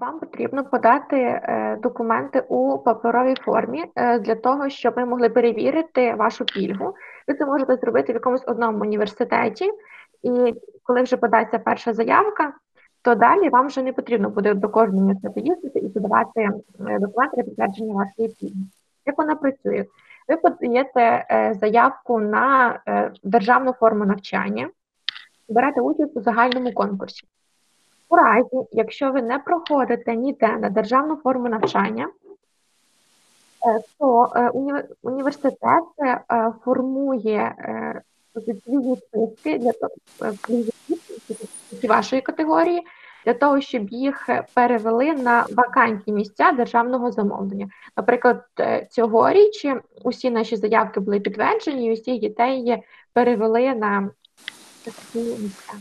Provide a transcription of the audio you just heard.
Вам потрібно подати е, документи у паперовій формі е, для того, щоб ми могли перевірити вашу пільгу. Ви це можете зробити в якомусь одному університеті, і коли вже подасться перша заявка, то далі вам вже не потрібно буде до кожного університету їздити і подавати е, документи для підтвердження вашої пільги. Як вона працює? Ви подаєте е, заявку на е, державну форму навчання, берете участь у загальному конкурсі. У разі, якщо ви не проходите ніде на державну форму навчання, е, то університет формує відповідні списки для е, для вашої категорії, для того, щоб їх е, перевели на вакантні місця державного замовлення. Наприклад, е, цьогоріч усі наші заявки були підтверджені, і усіх дітей перевели на такі місця.